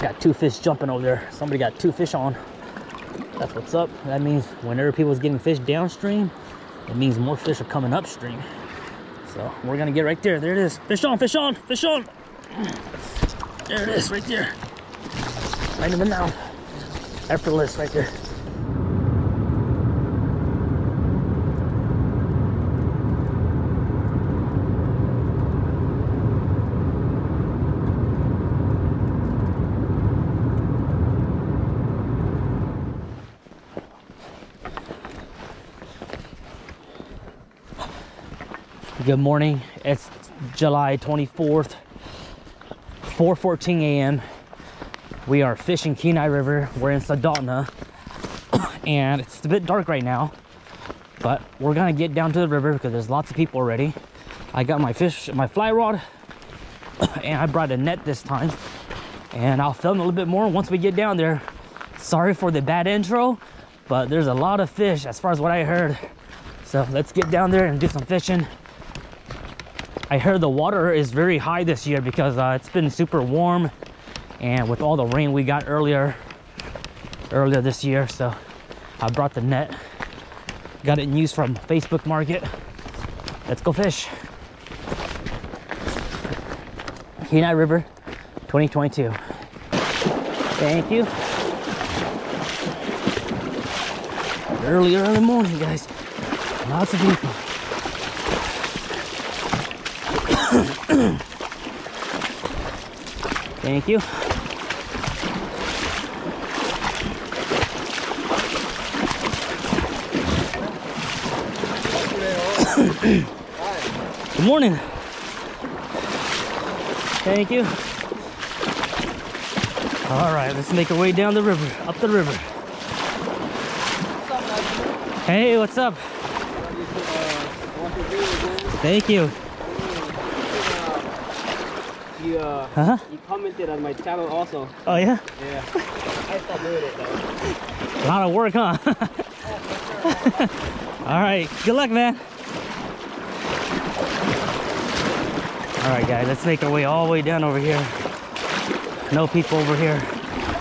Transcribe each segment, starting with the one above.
Got two fish jumping over there. Somebody got two fish on. That's what's up. That means whenever people's getting fish downstream, it means more fish are coming upstream. So we're gonna get right there. There it is. Fish on, fish on, fish on. There it is, right there. Right in the mouth. Effortless right there. Good morning. It's July 24th, 4:14 a.m. We are fishing Kenai River. We're in Soldotna, and it's a bit dark right now, but we're gonna get down to the river because there's lots of people already. I got my fish, my fly rod, and I brought a net this time, and I'll film a little bit more once we get down there. Sorry for the bad intro, but there's a lot of fish as far as what I heard. So let's get down there and do some fishing. I heard the water is very high this year because uh, it's been super warm and with all the rain we got earlier earlier this year so I brought the net. Got it in use from Facebook market. Let's go fish. Kenai River 2022 thank you. Early early morning guys. Lots of people Thank you. Good morning. Thank you. All right, let's make our way down the river, up the river. Hey, what's up? Thank you. You, uh, Huh? you commented on my channel also. Oh yeah? Yeah. I stopped doing it though. A lot of work, huh? All right, good luck, man. All right, guys, let's make our way all the way down over here. No people over here.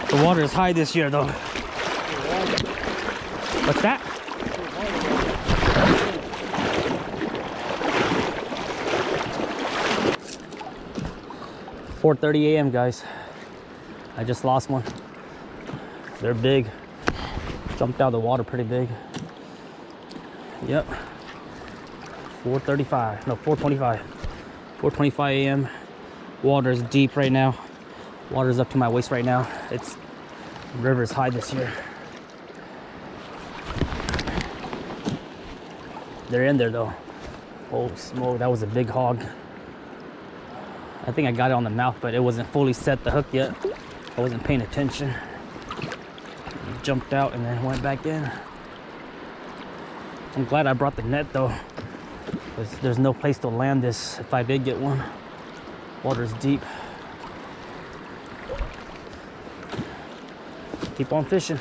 The water is high this year, though. What's that? Four thirty a.m. guys. I just lost one. They're big. Jumped out of the water pretty big. Yep. 435. No, 425. 425 a.m. Water is deep right now. Water is up to my waist right now. It's river is high this year. They're in there though. Oh smoke, that was a big hog. I think I got it on the mouth, but it wasn't fully set the hook yet. I wasn't paying attention. Jumped out and then went back in. I'm glad I brought the net though, because there's no place to land this if I did get one. Water's deep. Keep on fishing.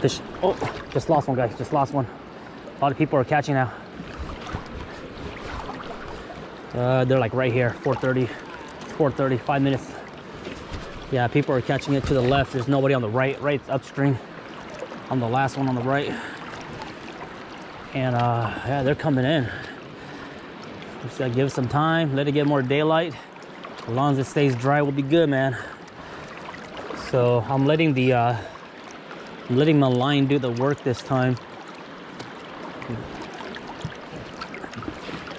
Fish. Oh, just lost one, guys. Just lost one. A lot of people are catching now. Uh, they're like right here, 4:30, 4:30, five minutes. Yeah, people are catching it to the left. There's nobody on the right. Right's upstream. I'm the last one on the right. And uh, yeah, they're coming in. Just gotta give it some time, let it get more daylight. As long as it stays dry, we'll be good, man. So I'm letting the uh, I'm letting my line do the work this time.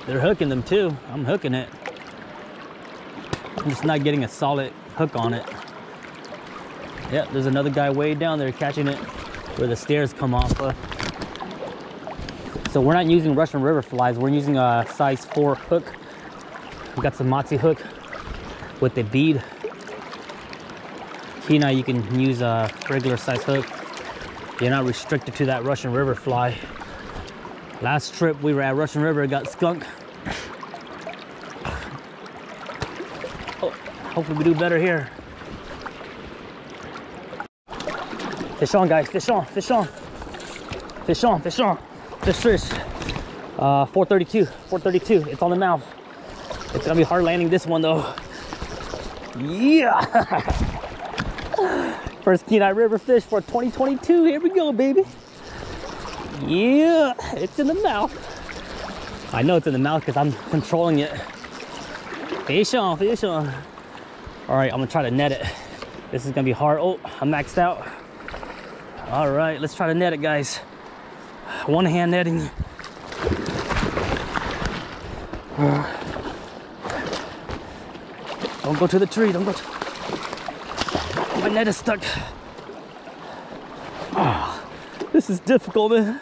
They're hooking them too. I'm hooking it. I'm just not getting a solid hook on it. Yep, there's another guy way down there catching it where the stairs come off of. So we're not using Russian River flies. We're using a size four hook. We got some Matsu hook with the bead. Kenai, you can use a regular size hook. You're not restricted to that Russian River fly. Last trip we were at Russian River, got skunk. Hopefully we do better here. Fish on, guys. Fish on. Fish on. Fish on. Fish on. Fish, fish. Uh, 432. 432. It's on the mouth. It's gonna be hard landing this one though. Yeah. First Kenai River fish for 2022. Here we go, baby. Yeah, it's in the mouth. I know it's in the mouth because I'm controlling it. Fish on, fish on. All right, I'm gonna try to net it. This is gonna be hard. Oh, I'm maxed out. All right, let's try to net it, guys. One hand netting. Uh, don't go to the tree, don't go to... My net is stuck. Oh, this is difficult, man.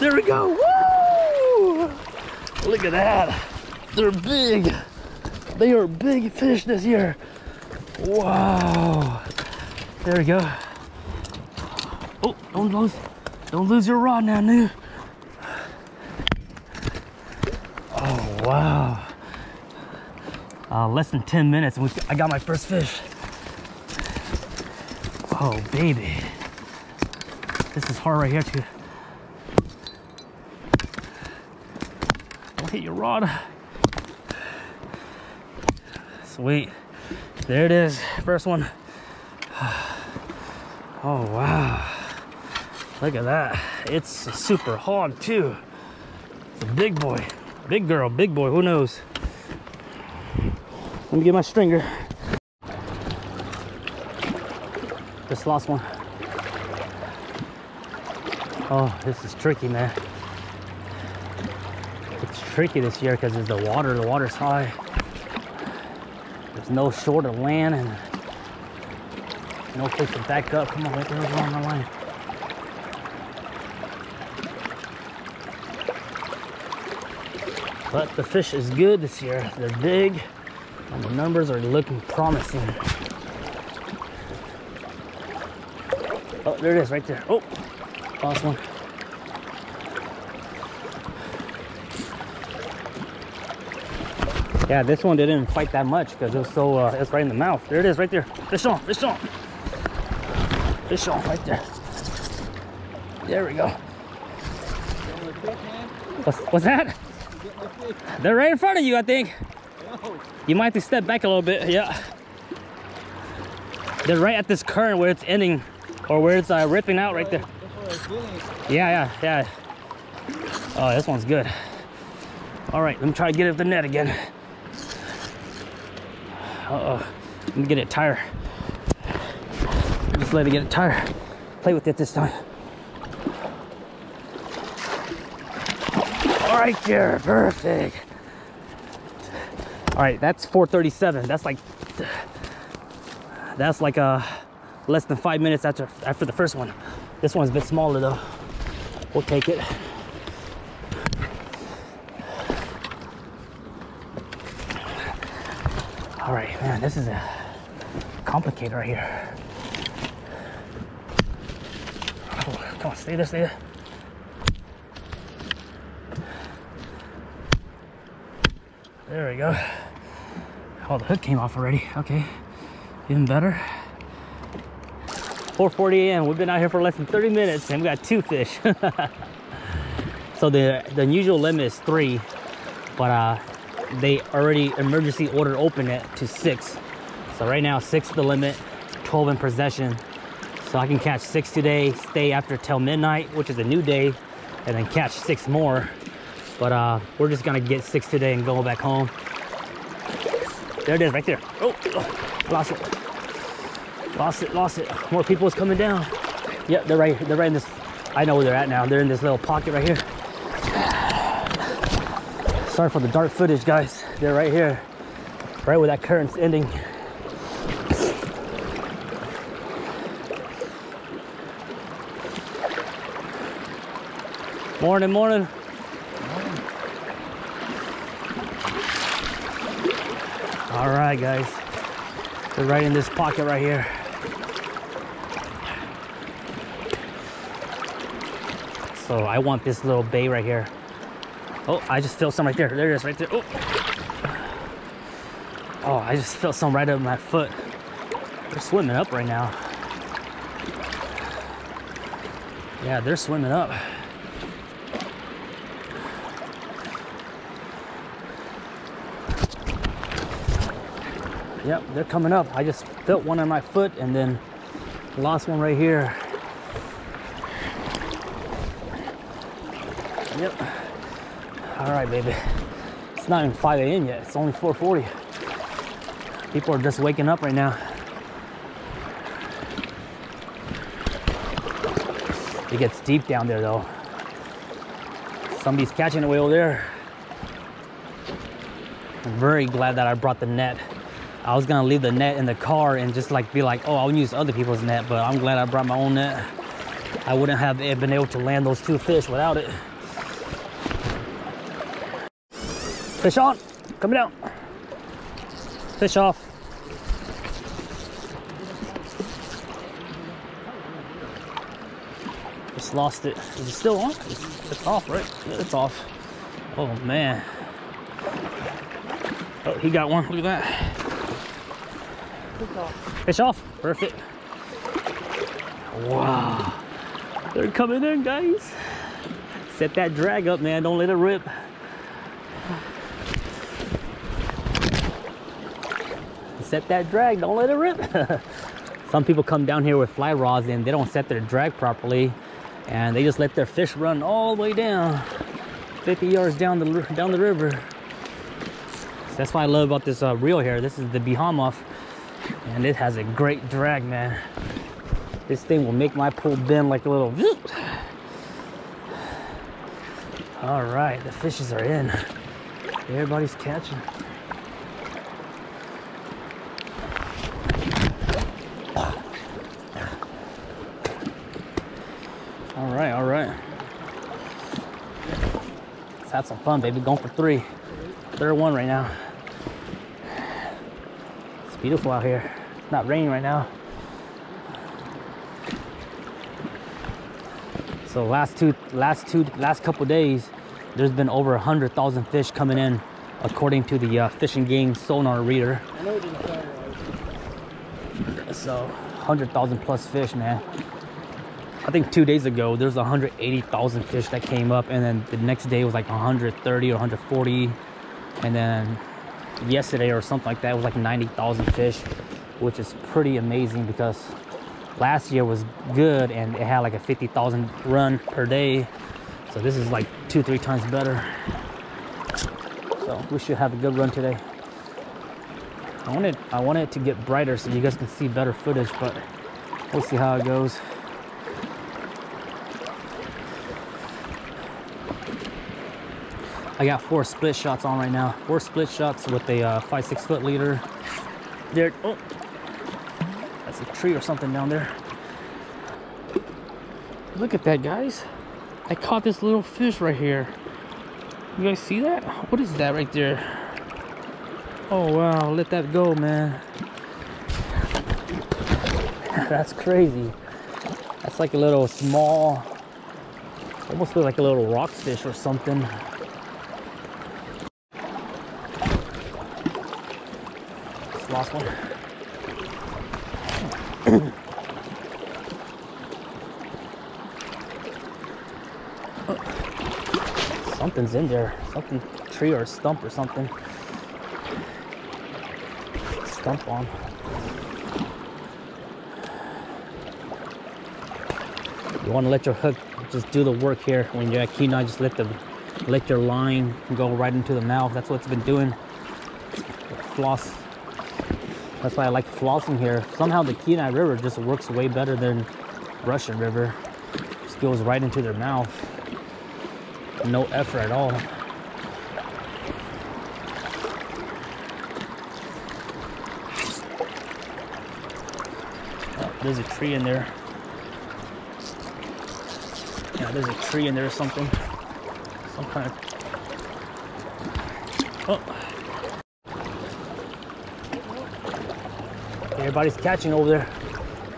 There we go. Woo! Look at that. They're big. They are big fish this year. Wow. There we go. Oh, don't lose, don't lose your rod now, new. Oh, wow. Uh, less than 10 minutes and we, I got my first fish. Oh, baby. This is hard right here too. Don't hit your rod. Sweet. There it is. First one. Oh, wow. Look at that. It's a super hard too. It's a big boy. Big girl, big boy, who knows? Let me get my stringer. This last one. Oh, this is tricky, man. It's tricky this year because it's the water. The water's high. No shore of land and no place to back up. Come on, the hell's wrong with my line? But the fish is good this year. They're big and the numbers are looking promising. Oh, there it is right there. Oh, last one. Yeah, this one didn't fight that much because it was so, uh, it's right in the mouth. There it is right there. Fish on, fish on. Fish on right there. There we go. What's, what's that? They're right in front of you, I think. You might have to step back a little bit, yeah. They're right at this current where it's ending or where it's uh, ripping out right there. Yeah, yeah, yeah. Oh, this one's good. All right, let me try to get it the net again. Uh-oh, let me get it tighter. Just let it get it tighter. Play with it this time. All right there, perfect. All right, that's 437. That's like, that's like uh, less than five minutes after after the first one. This one's a bit smaller though. We'll take it. All right, man, this is a complicated right here. Oh, come on, stay there, stay there. There we go. Oh, the hook came off already. Okay, even better. 4:40 a.m. We've been out here for less than 30 minutes, and we got two fish. so the the usual limit is three, but uh, they already emergency order open it to six. So right now, six the limit, 12 in possession. So I can catch six today, stay after till midnight, which is a new day, and then catch six more. But uh, we're just gonna get six today and go back home. There it is, right there. Oh, lost it. Lost it, lost it. More people is coming down. Yep, they're right, they're right in this, I know where they're at now. They're in this little pocket right here. Sorry for the dark footage, guys. They're right here, right where that current's ending. Morning, morning. All right, guys. They're right in this pocket right here. So I want this little bay right here. Oh, I just felt some right there. There it is, right there. Oh, oh I just felt some right up my foot. They're swimming up right now. Yeah, they're swimming up. Yep, they're coming up. I just felt one on my foot and then lost one right here. Yep. All right, baby. It's not even 5 a.m. yet. It's only 4:40. People are just waking up right now. It gets deep down there though. Somebody's catching a whale there. I'm very glad that I brought the net. I was gonna leave the net in the car and just like be like, oh, I'll use other people's net, but I'm glad I brought my own net. I wouldn't have been able to land those two fish without it. Fish on, coming down. Fish off. Just lost it. Is it still on? It's, it's off, right? It's off. Oh man. Oh, he got one. Look at that. Fish off. Perfect. Wow. They're coming in, guys. Set that drag up, man. Don't let it rip. Set that drag. Don't let it rip. Some people come down here with fly rods and they don't set their drag properly and they just let their fish run all the way down 50 yards down the down the river. So that's what i love about this uh, reel here. This is the behemoth and it has a great drag man. This thing will make my pool bend like a little all right the fishes are in. Everybody's catching All right, all right. Let's some fun, baby. Going for three. Third one right now. It's beautiful out here. It's Not raining right now. So last two, last two, last couple days, there's been over a hundred thousand fish coming in, according to the uh, Fish and Game sonar reader. So, hundred thousand plus fish, man. I think two days ago there's 180,000 fish that came up, and then the next day was like 130 or 140, and then yesterday or something like that was like 90,000 fish, which is pretty amazing because last year was good and it had like a 50,000 run per day. So this is like two, three times better. So we should have a good run today. I wanted I wanted it to get brighter so you guys can see better footage, but we'll see how it goes. I got four split shots on right now. Four split shots with a uh, five, six foot leader. There, oh, that's a tree or something down there. Look at that, guys. I caught this little fish right here. You guys see that? What is that right there? Oh, wow, let that go, man. That's crazy. That's like a little small, almost like a little rockfish or something. Last one. Something's in there. Something, tree or stump or something. Stump on. You want to let your hook just do the work here. When you're at Kenai, just let the let your line go right into the mouth. That's what it's been doing. Floss that's why I like flossing here. Somehow the Kenai River just works way better than Russian River. Just goes right into their mouth. No effort at all. Oh, there's a tree in there. Yeah, there's a tree in there or something. Some kind of... Oh. Everybody's catching over there.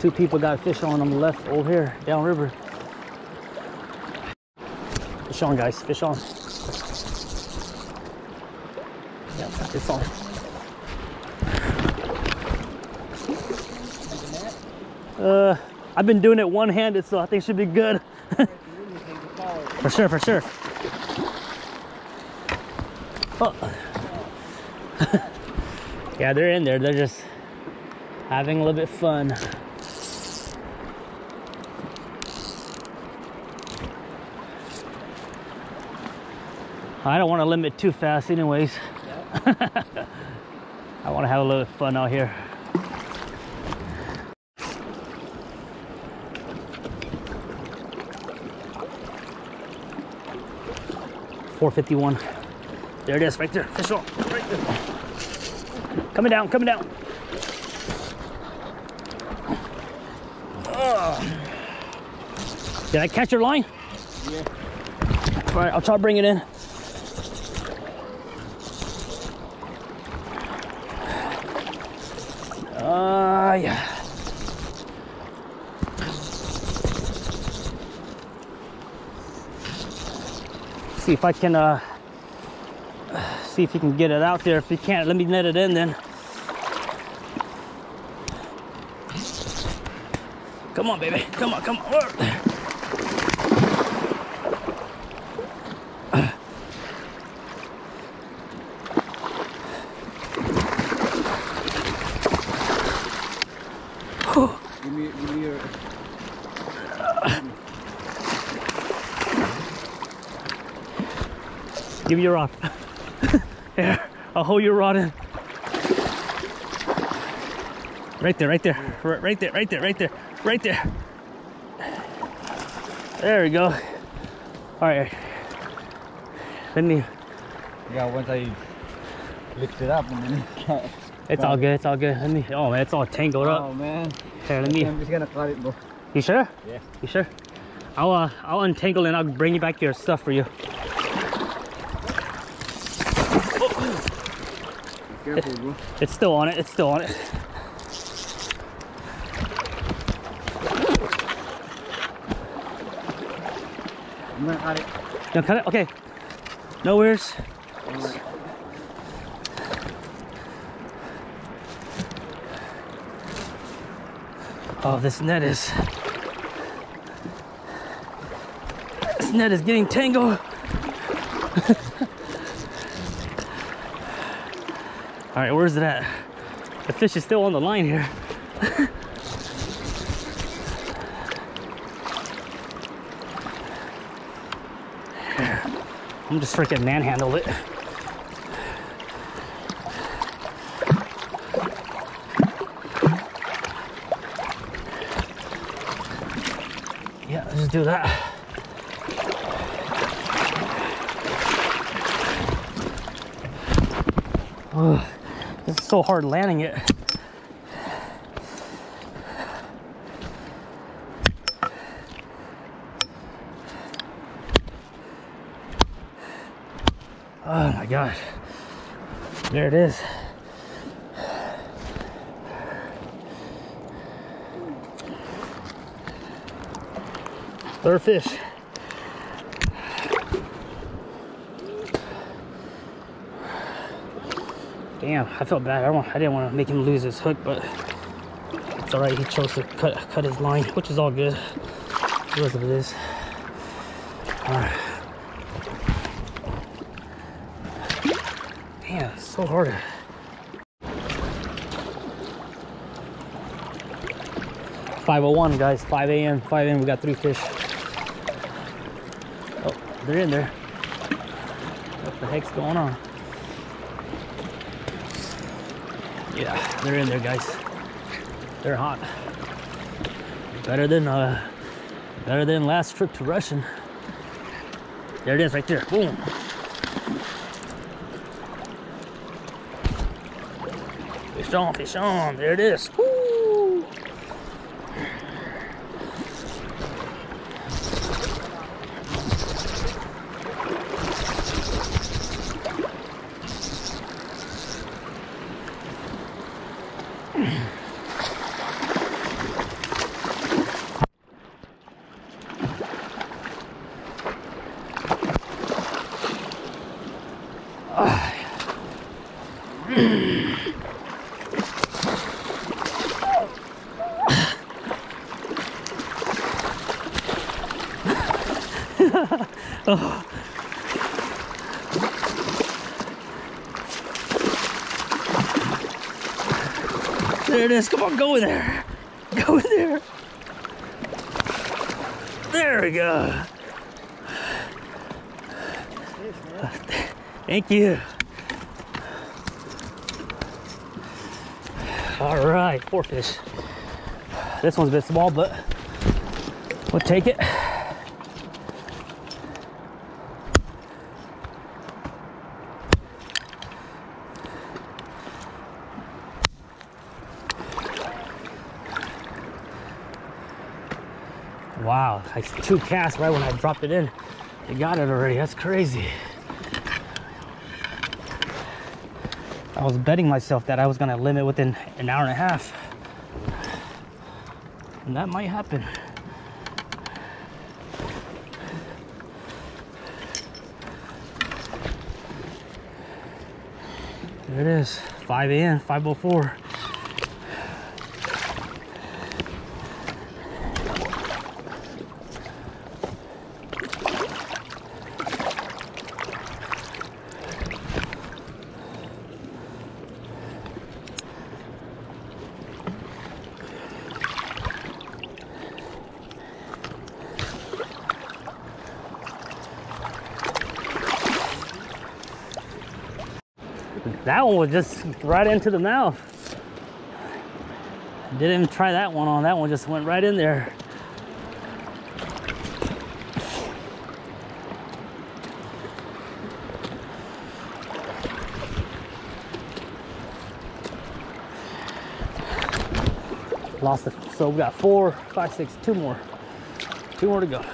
Two people got fish on on the left over here, downriver. Fish on, guys, fish on. Yeah, fish on. Uh, I've been doing it one-handed, so I think it should be good. for sure, for sure. Oh. Yeah, they're in there. They're just having a little bit of fun. I don't want to limit too fast, anyways. I want to have a little fun out here. Four fifty one. There it is, right there. Fish on, right there. Coming down, coming down. Did I catch your line? Yeah. All right, I'll try to bring it in. Uh, yeah. See if I can, uh, see if you can get it out there. If you can't, let me net it in then. Come on, baby. Come on, come on. Give me, give me your. Give me your rod. Here, I'll hold your rod in. Right there, right there, right there, right there, right there, right there. There we go. All right. Let me. Yeah, once I lift it up and then. It's all good. It's all good. Let me. Oh man, it's all tangled up. Oh man. Here, let me. I'm just gonna cut it, bro. You sure? Yeah. You sure? I'll uh, I'll untangle and I'll bring you back your stuff for you. Be careful, bro. It's still on it. It's still on it. I'm gonna cut it. You cut it? Okay. No worries. Oh, this net is. This net is getting tangled. All right, where's it at? The fish is still on the line here. I'm just freaking manhandled it. Yeah, let's just do that. Oh, it's so hard landing it. Oh my gosh. There it is. Third fish. Damn, I felt bad. I, don't, I didn't want to make him lose his hook, but it's all right. He chose to cut cut his line, which is all good. It is what it is. All right. Damn, it's so hard. Five oh one, guys. Five a.m. Five a.m. We got three fish. Oh, they're in there. What the heck's going on? Yeah, they're in there, guys. They're hot. Better than uh, better than last trip to Russian. There it is, right there. Boom. On, fish on. There it is. Woo. Go in there. Go in there. There we go. Thank you. All right, four fish. This one's a bit small, but we'll take it. Like two casts right when I dropped it in. They got it already. That's crazy. I was betting myself that I was gonna limit within an hour and a half. And that might happen. There it is, 5 a.m., 504. That was just right into the mouth. Didn't even try that one on. That one just went right in there. Lost it. So we got four, five, six, two more. Two more to go.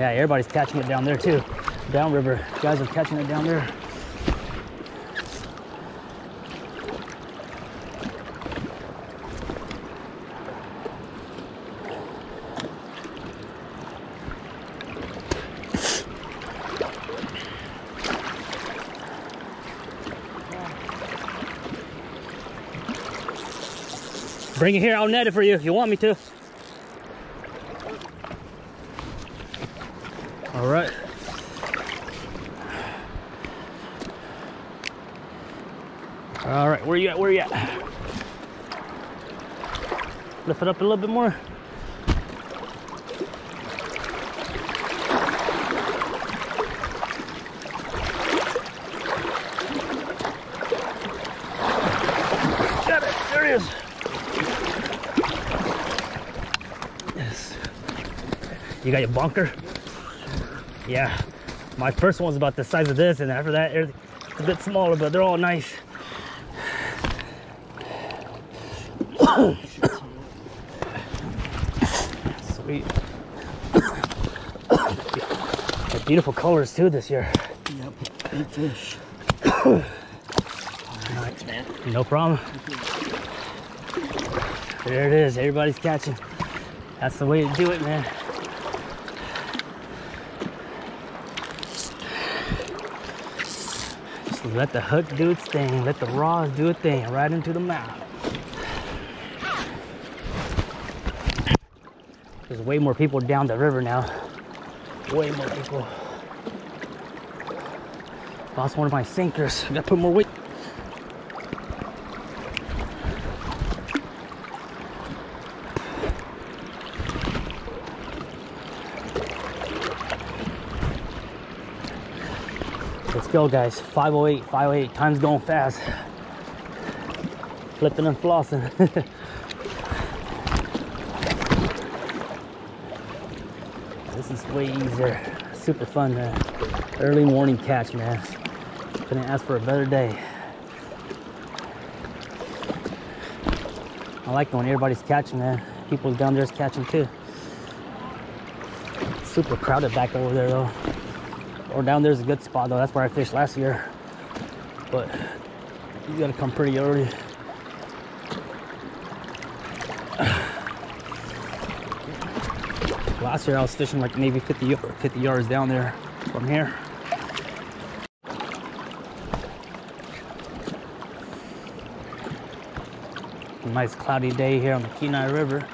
Yeah, everybody's catching it down there too. Downriver, guys are catching it down there. Bring it here, I'll net it for you if you want me to. All right. All right, where you at? Where you at? Lift it up a little bit more. Got it. There it is. Yes. You got your bunker? Yeah. My first one's about the size of this, and after that, it's a bit smaller, but they're all nice. Sweet. They're beautiful colors too this year. Yep, big fish. Thanks, man. No problem. There it is. Everybody's catching. That's the way to do it, man. Let the hook do its thing. Let the rods do its thing. Right into the mouth. There's way more people down the river now. Way more people. Lost one of my sinkers. I gotta put more weight. Go, guys. 508, 508. Time's going fast. Flipping and flossing. this is way easier. Super fun, man. Early morning catch, man. Couldn't ask for a better day. I like when everybody's catching, man. People down there's catching too. Super crowded back over there, though. Or down there's a good spot though. That's where I fished last year. But you gotta come pretty early. Last year I was fishing like maybe 50, 50 yards down there from here. Nice cloudy day here on the Kenai River.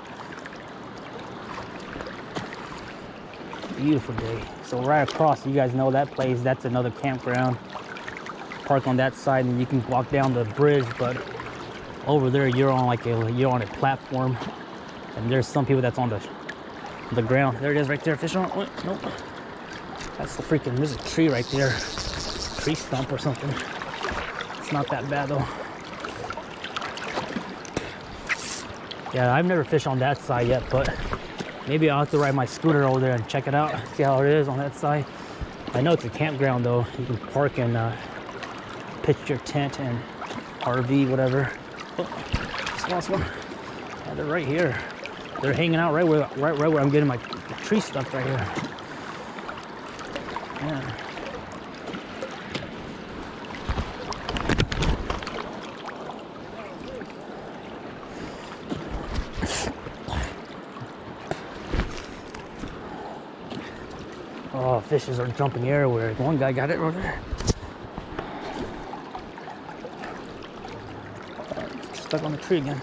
Beautiful day. So right across, you guys know that place. That's another campground. Park on that side, and you can walk down the bridge. But over there, you're on like a you're on a platform, and there's some people that's on the the ground. There it is, right there. Fish on. What? Nope. That's the freaking. There's a tree right there. Tree stump or something. It's not that bad though. Yeah, I've never fished on that side yet, but maybe I'll have to ride my scooter over there and check it out, see how it is on that side. I know it's a campground though. You can park and uh, pitch your tent and RV, whatever. Oh, small. Yeah, they're right here. They're hanging out right where, right, right where I'm getting my tree stuff right here. Yeah. Oh, fishes are jumping everywhere. One guy got it right there. Stuck on the tree again.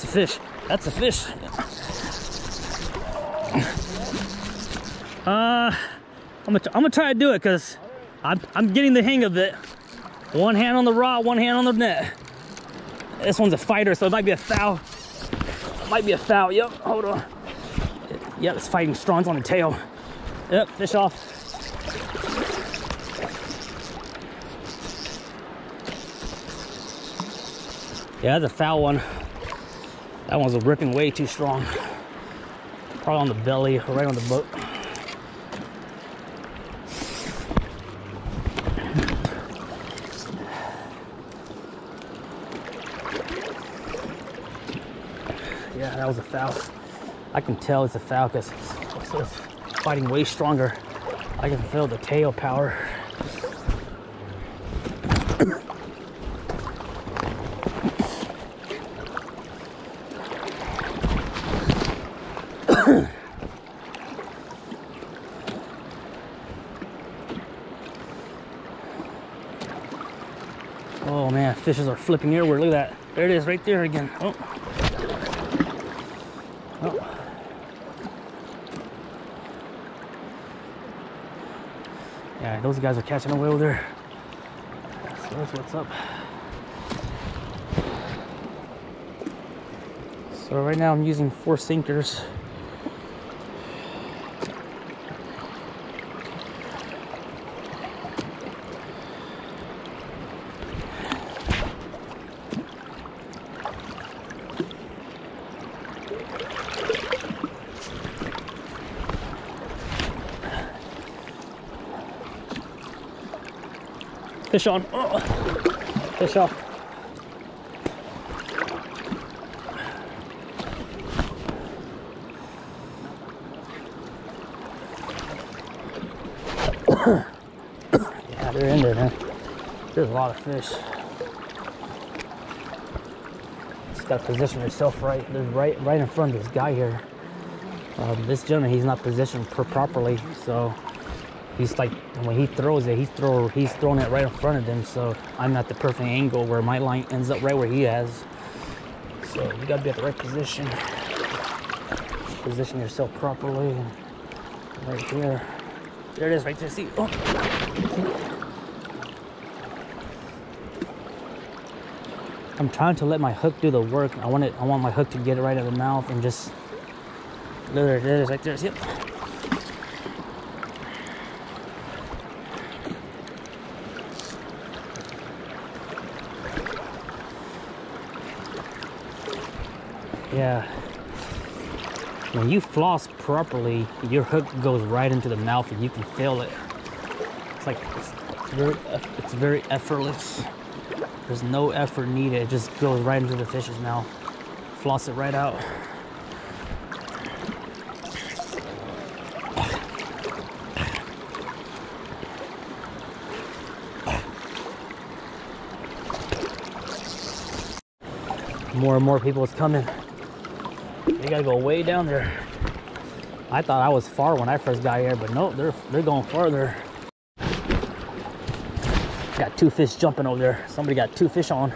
That's a fish. That's a fish. Uh, I'm gonna, I'm gonna try to do it because I'm, I'm getting the hang of it. One hand on the rod, one hand on the net. This one's a fighter, so it might be a foul. Might be a foul. Yep, hold on. Yep, it's fighting strong. On the tail. Yep, fish off. Yeah, that's a foul one. That one's ripping way too strong. Probably on the belly, right on the boat. Yeah, that was a foul. I can tell it's a foul because it's, it's fighting way stronger. I can feel the tail power. Oh man, fishes are flipping everywhere. Look at that. There it is right there again. Oh. Oh. Yeah, those guys are catching away over there. So that's what's up. So right now I'm using four sinkers. Fish on. Oh. Fish off. yeah, they're in there, man. There's a lot of fish. Just gotta position yourself right. Right, right in front of this guy here. Um, this gentleman, he's not positioned properly, so he's like when he throws it, he's throw he's throwing it right in front of them. So I'm at the perfect angle where my line ends up right where he has. So you gotta be at the right position. Position yourself properly. Right here. There it is, right there. See? Oh. I'm trying to let my hook do the work. I want it. I want my hook to get it right at the mouth and just. There it is, right there. Yep. Yeah. When you floss properly, your hook goes right into the mouth and you can feel it. It's like it's It's very, it's very effortless. There's no effort needed. It just goes right into the fish's mouth. Floss it right out. More and more people is coming. They gotta go way down there. I thought I was far when I first got here, but no, they're they're going farther. Got two fish jumping over there. Somebody got two fish on.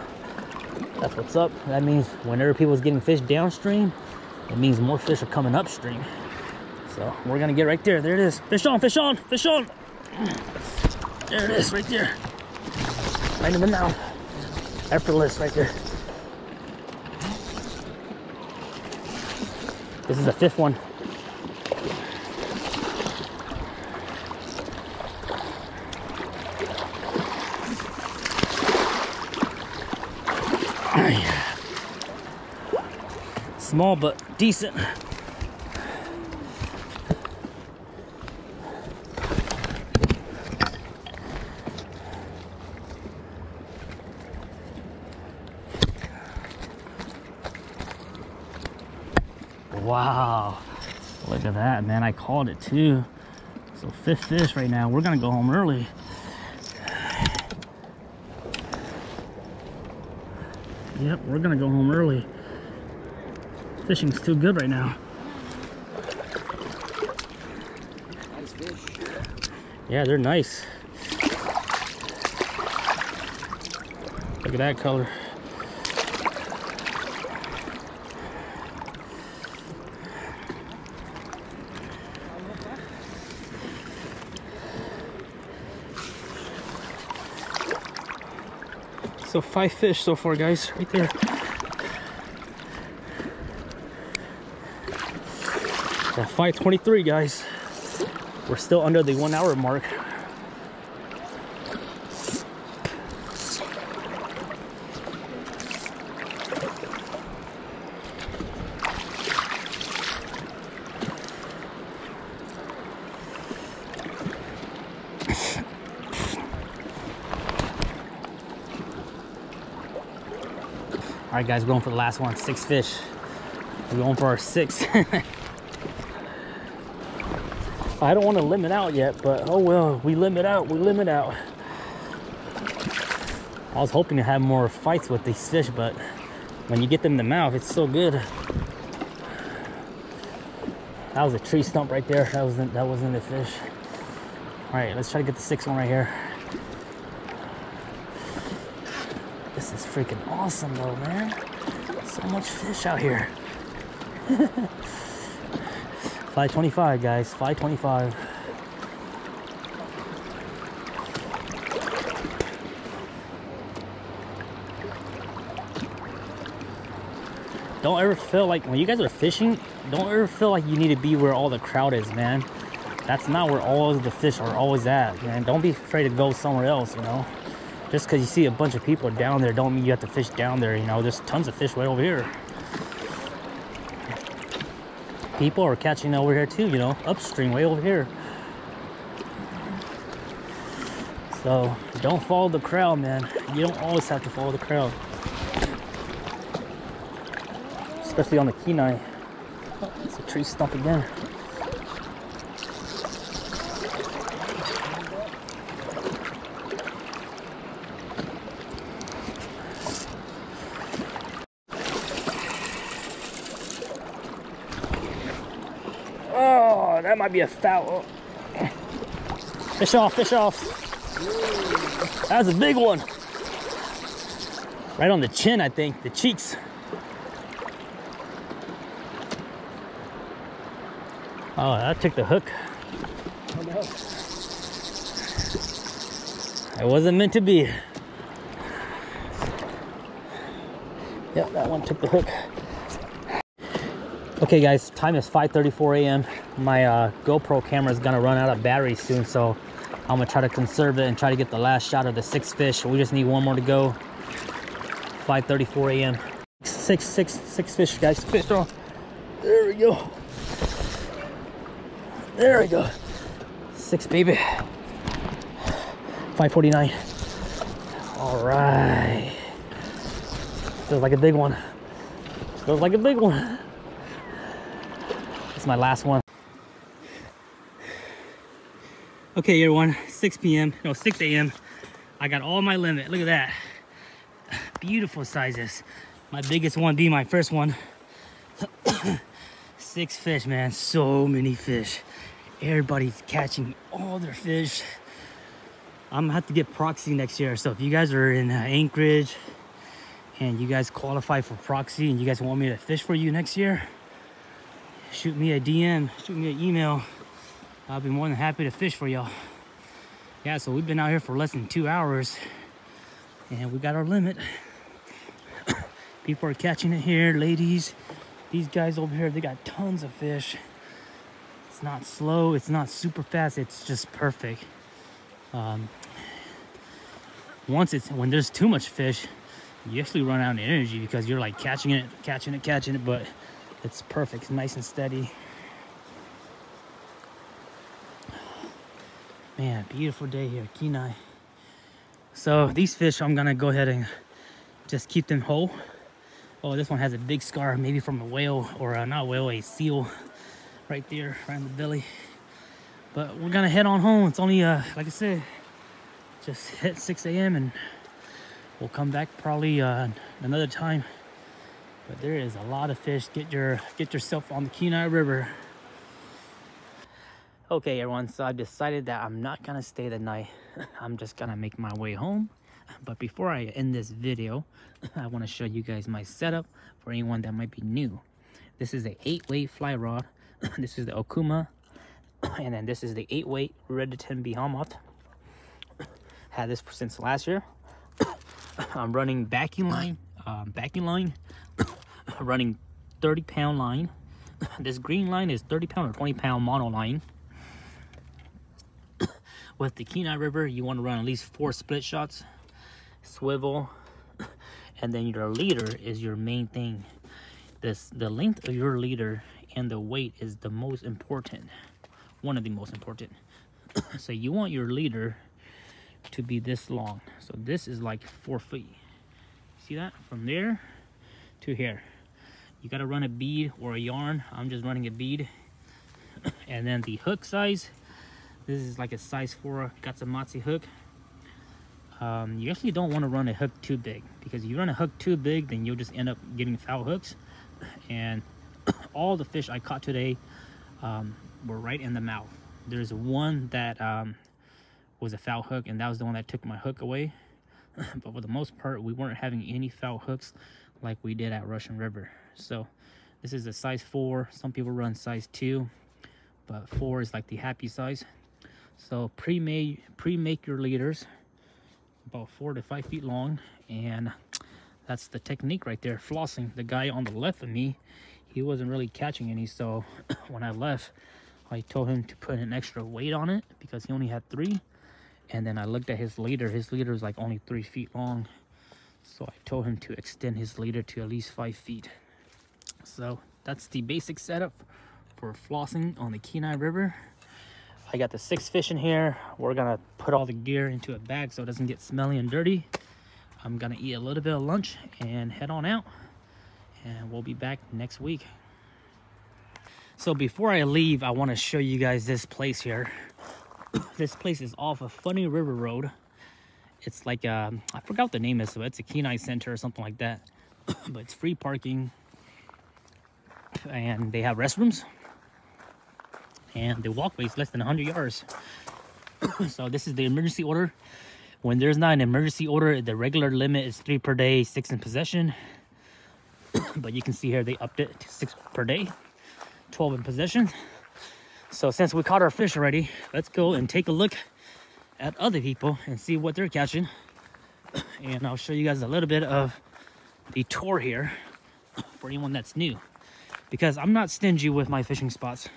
That's what's up. That means whenever people's getting fish downstream, it means more fish are coming upstream. So we're gonna get right there. There it is. Fish on, fish on, fish on. There it is, right there. Right in the mouth. Effortless right there. This is the fifth one. Small but decent. Wow. Look at that, man. I called it too. So fifth fish right now. We're gonna go home early. Yep, we're gonna go home early. Fishing's too good right now. Nice fish. Yeah, they're nice. Look at that color. So five fish so far, guys, right there. At 523, guys. We're still under the one hour mark. All right, guys, we're going for the last one. Six fish. We're going for our six. I don't want to limit out yet, but oh well, we limit out, we limit out. I was hoping to have more fights with these fish, but when you get them in the mouth, it's so good. That was a tree stump right there. That wasn't that wasn't the fish. All right, let's try to get the sixth one right here. This is freaking awesome though, man. So much fish out here. 525 guys, 525. Don't ever feel like when you guys are fishing, don't ever feel like you need to be where all the crowd is, man. That's not where all of the fish are always at, man. Don't be afraid to go somewhere else, you know. Just because you see a bunch of people down there, don't mean you have to fish down there, you know. There's tons of fish way over here people are catching over here too, you know, upstream, way over here. So don't follow the crowd, man. You don't always have to follow the crowd. Especially on the Kenai. Oh, it's a tree stump again. Oh, that might be a foul. Fish off, fish off. That was a big one. Right on the chin, I think, the cheeks. Oh, that took the hook. Oh. It wasn't meant to be. Yep, that one took the hook. Okay guys, time is 5.34 a.m. My uh, GoPro camera is gonna run out of battery soon, so I'm gonna try to conserve it and try to get the last shot of the six fish. We just need one more to go. 5.34 a.m. Six, six, six fish, guys. Fish on. There we go. There we go. Six, baby. 549. All right. Feels like a big one. Feels like a big one. It's my last one. Okay, everyone, 6 p.m., no, 6 a.m. I got all my limit. Look at that. Beautiful sizes. My biggest one being my first one. Six fish, man. So many fish. Everybody's catching all their fish. I'm gonna have to get proxy next year. So if you guys are in uh, Anchorage and you guys qualify for proxy and you guys want me to fish for you next year, shoot me a DM, shoot me an email. I'll be more than happy to fish for y'all. Yeah, so we've been out here for less than two hours and we got our limit. People are catching it here, ladies. These guys over here, they got tons of fish. It's not slow, it's not super fast, it's just perfect. Um, once it's when there's too much fish, you actually run out of energy because you're like catching it, catching it, catching it, but it's perfect, nice and steady. Man, beautiful day here, Kenai. So these fish, I'm gonna go ahead and just keep them whole. Oh, this one has a big scar, maybe from a whale or a, not whale, a seal right there, right in the belly. But we're gonna head on home. It's only, uh, like I said, just hit 6 a.m. and we'll come back probably uh, another time. But there is a lot of fish. Get your get yourself on the Kenai River. Okay, everyone. So I've decided that I'm not gonna stay the night. I'm just gonna make my way home. But before I end this video, I want to show you guys my setup for anyone that might be new. This is a eight-weight fly rod. this is the Okuma and then this is the 8 weight Redington Behemoth. Had this since last year. I'm running backing line, um, backing line, running 30 pound line. This green line is 30 pound or 20 pound mono line. With the Kenai River, you want to run at least four split shots, swivel, and then your leader is your main thing. This the length of your leader and the weight is the most important one of the most important. so you want your leader to be this long. So this is like four feet. See that? From there to here. You gotta run a bead or a yarn. I'm just running a bead. and then the hook size, this is like a size four Gamakatsu hook. Um, you actually don't want to run a hook too big because if you run a hook too big, then you'll just end up getting foul hooks. And all the fish I caught today um, were right in the mouth. There's one that um, was a foul hook, and that was the one that took my hook away. but for the most part, we weren't having any foul hooks like we did at Russian River. So this is a size 4. Some people run size 2, but 4 is like the happy size. So pre-make pre-make your leaders about 4 to 5 feet long, and that's the technique right there, flossing. The guy on the left of me, he wasn't really catching any, so when I left, I told him to put an extra weight on it because he only had three. And then I looked at his leader. His leader is like only three feet long. So I told him to extend his leader to at least five feet. So that's the basic setup for flossing on the Kenai River. I got the six fish in here. We're gonna put all the gear into a bag so it doesn't get smelly and dirty. I'm gonna eat a little bit of lunch and head on out. And we'll be back next week. So before I leave, I want to show you guys this place here. this place is off of Funny River Road. It's like, uh, I forgot the name is, so it's a Kenai Center or something like that. but it's free parking. And they have restrooms. And the walkway is less than 100 yards. so this is the emergency order. When there's not an emergency order, the regular limit is three per day, six in possession. but you can see here they upped it to six per day. 12 in possession. So since we caught our fish already, let's go and take a look at other people and see what they're catching. And I'll show you guys a little bit of the tour here for anyone that's new. Because I'm not stingy with my fishing spots.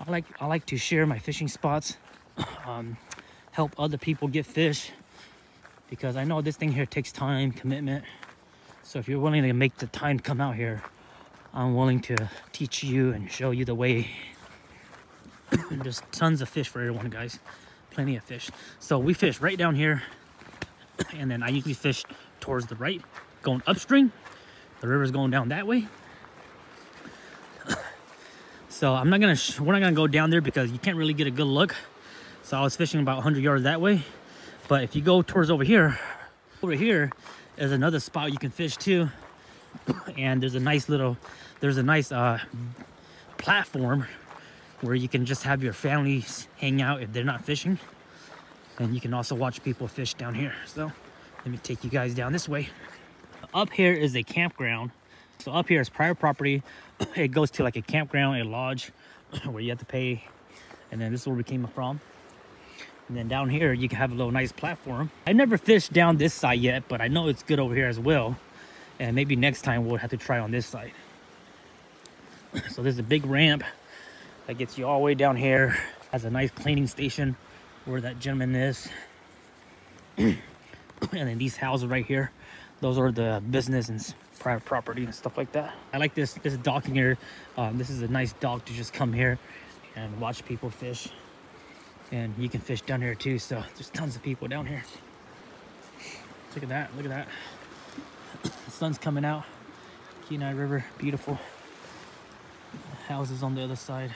I like I like to share my fishing spots, um, help other people get fish. Because I know this thing here takes time, commitment. So if you're willing to make the time come out here, I'm willing to teach you and show you the way. There's tons of fish for everyone, guys. Plenty of fish. So we fish right down here, and then I usually fish towards the right, going upstream. The river's going down that way. So I'm not gonna, we're not gonna go down there because you can't really get a good look. So I was fishing about 100 yards that way. But if you go towards over here, over here is another spot you can fish too. And there's a nice little, there's a nice uh, platform where you can just have your families hang out if they're not fishing. And you can also watch people fish down here. So let me take you guys down this way. Up here is a campground. So up here is private property. It goes to like a campground, a lodge where you have to pay. And then this is where we came from. And then down here, you can have a little nice platform. I never fished down this side yet, but I know it's good over here as well. And maybe next time we'll have to try on this side. So there's a big ramp that gets you all the way down here. Has a nice cleaning station where that gentleman is. and then these houses right here, those are the business and private property and stuff like that. I like this this docking here. Um, this is a nice dock to just come here and watch people fish. And you can fish down here too. So there's tons of people down here. Look at that! Look at that! The sun's coming out. Kenai River, beautiful. Houses on the other side.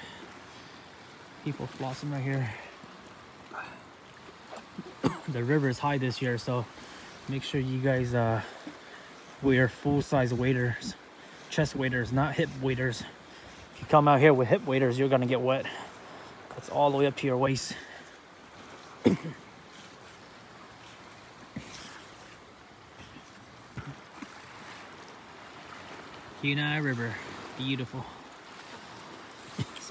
People flossing right here. the river is high this year, so make sure you guys uh, wear full-size waders, chest waders, not hip waders. If you come out here with hip waders, you're gonna get wet. It's all the way up to your waist. Kenai River, beautiful.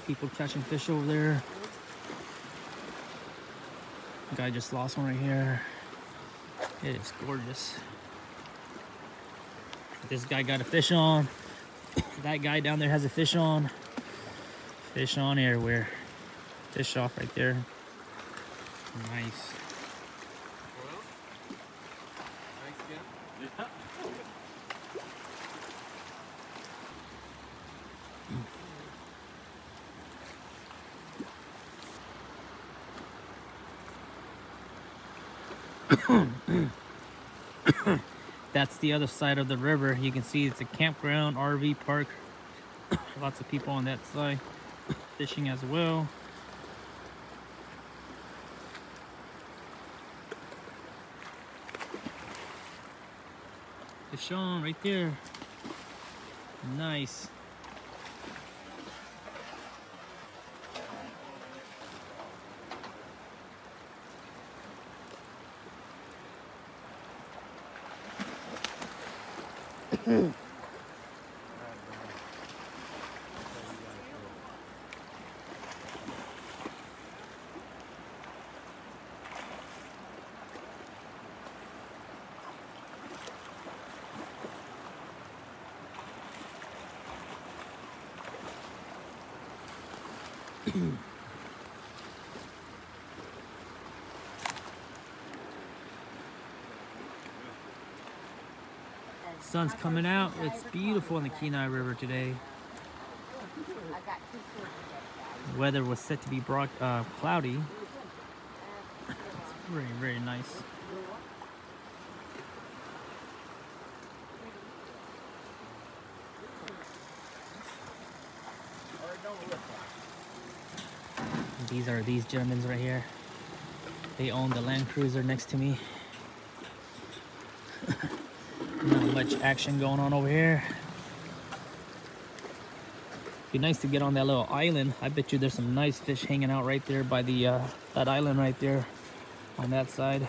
People catching fish over there. Guy just lost one right here. It is gorgeous. This guy got a fish on. That guy down there has a fish on. Fish on everywhere. Fish off right there. Nice. That's the other side of the river. You can see it's a campground, RV park. Lots of people on that side fishing as well. On right there. Nice. うん。Mm-hmm. Sun's coming out. It's beautiful on the Kenai River today. The weather was set to be broad, uh, cloudy. It's very, very nice. These are these gentlemen right here. They own the Land Cruiser next to me. Not much action going on over here. Be nice to get on that little island. I bet you there's some nice fish hanging out right there by the uh, that island right there on that side.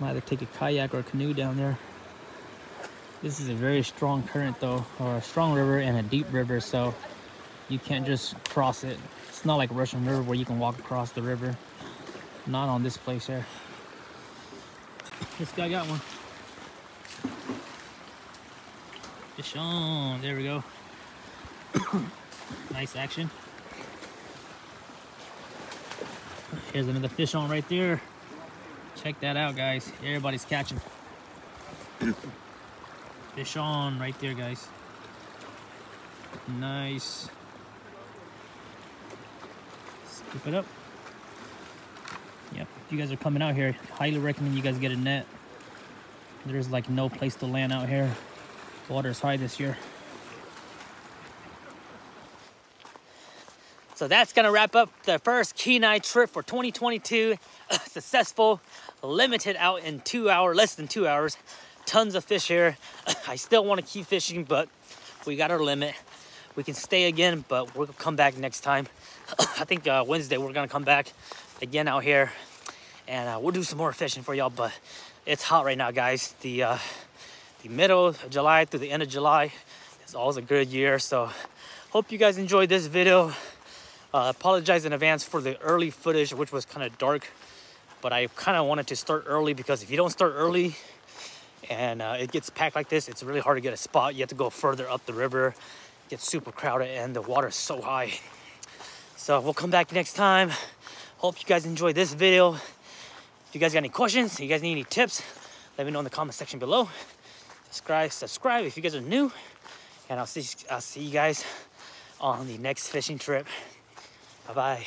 Might either take a kayak or a canoe down there. This is a very strong current though, or a strong river and a deep river, so you can't just cross it. It's not like Russian River where you can walk across the river. Not on this place here. This guy got one. Fish on. There we go. nice action. Here's another fish on right there. Check that out, guys. Everybody's catching. Fish on right there, guys. Nice. Scoop it up. Yep. You guys are coming out here, highly recommend you guys get a net. There's like no place to land out here. Water's high this year. So that's gonna wrap up the first Kenai trip for 2022. Successful, limited out in two hours, less than two hours. Tons of fish here. I still wanna keep fishing, but we got our limit. We can stay again, but we'll come back next time. I think uh, Wednesday we're gonna come back again out here and uh, we'll do some more fishing for y'all, but it's hot right now, guys. The, uh, the middle of July through the end of July It's always a good year. So hope you guys enjoyed this video. Uh, apologize in advance for the early footage, which was kind of dark, but I kind of wanted to start early because if you don't start early and uh, it gets packed like this, it's really hard to get a spot. You have to go further up the river, it gets super crowded and the water is so high. So we'll come back next time. Hope you guys enjoyed this video. If you guys got any questions, you guys need any tips, let me know in the comment section below. Subscribe, subscribe if you guys are new, and I'll see I'll see you guys on the next fishing trip. Bye bye.